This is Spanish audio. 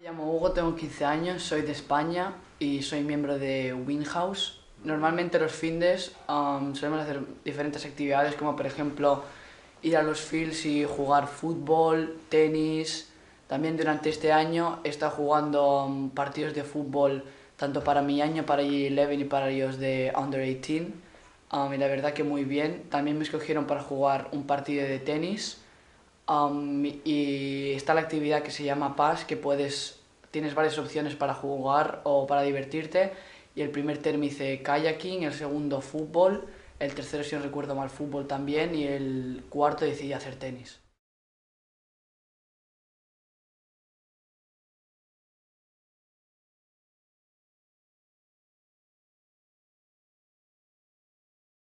Me llamo Hugo, tengo 15 años, soy de España y soy miembro de Winhouse. Normalmente los findes um, solemos hacer diferentes actividades como por ejemplo ir a los fields y jugar fútbol, tenis. También durante este año he estado jugando um, partidos de fútbol tanto para mi año, para I-11 y para ellos de Under 18. Um, y la verdad que muy bien. También me escogieron para jugar un partido de tenis. Um, y está la actividad que se llama PAS, que puedes, tienes varias opciones para jugar o para divertirte. Y el primer term hice kayaking, el segundo fútbol, el tercero, si no recuerdo mal, fútbol también, y el cuarto decidí hacer tenis.